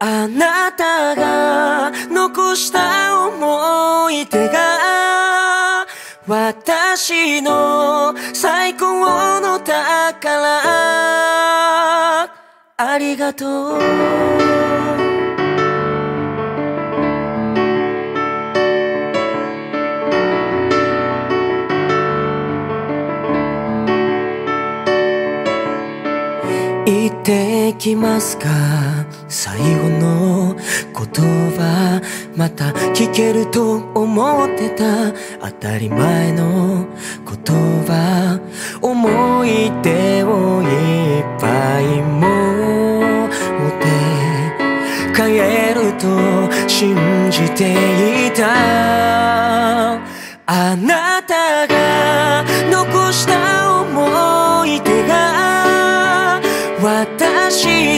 あなたが残した思い出が私の最高の宝。ありがとう。言ってきますか？最後の言葉また聞けると思ってた。当たり前の言葉思い出をいっぱい持って帰ると信じていた。あなたが残した私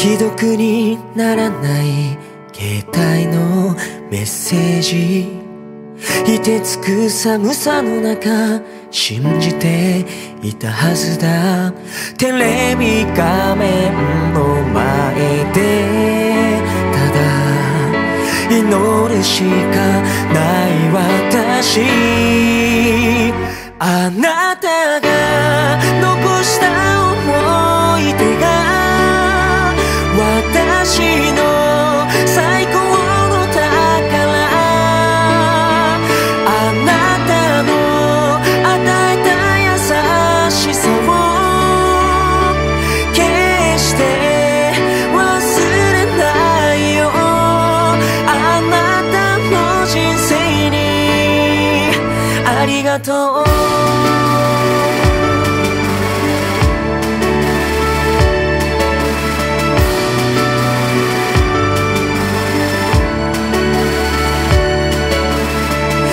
既読にならない携帯のメッセージ。凍てつく寒さの中信じていたはずだ。テレビ画面の前で。ただ祈るしかない私。あなたがありがとう。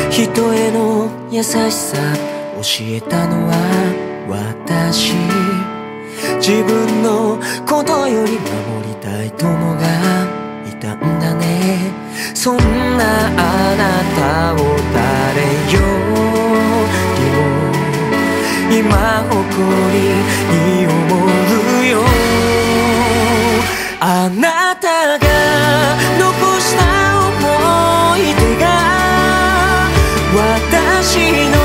人への優しさ教えたのは私自分の今誇りに思うよ。あなたが残した思い出が私の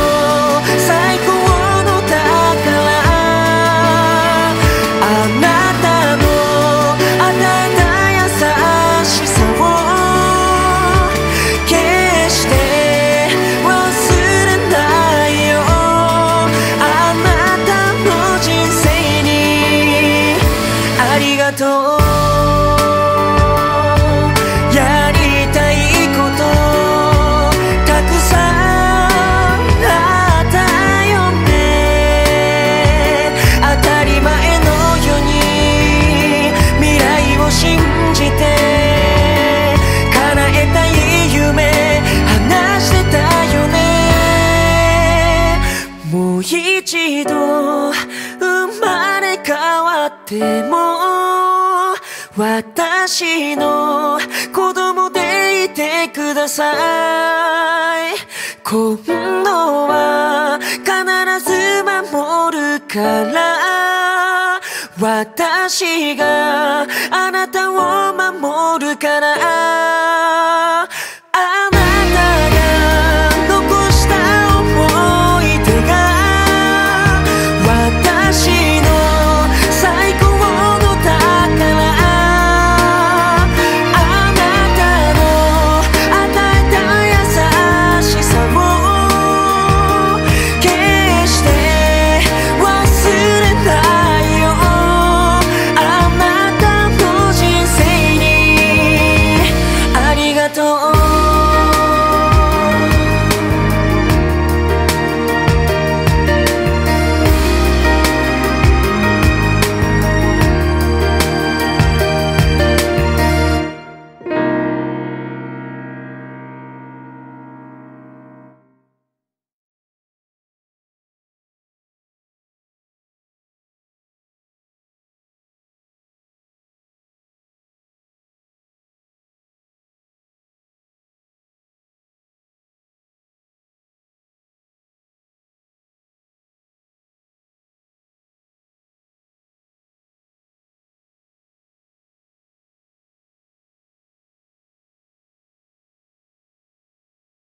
とうやりたいことたくさんあったよね。当たり前のように未来を信じて叶えたい夢話してたよね。もう一度生まれ変わっても私の子供でいてください。今度は必ず守るから。私があなたを守るから。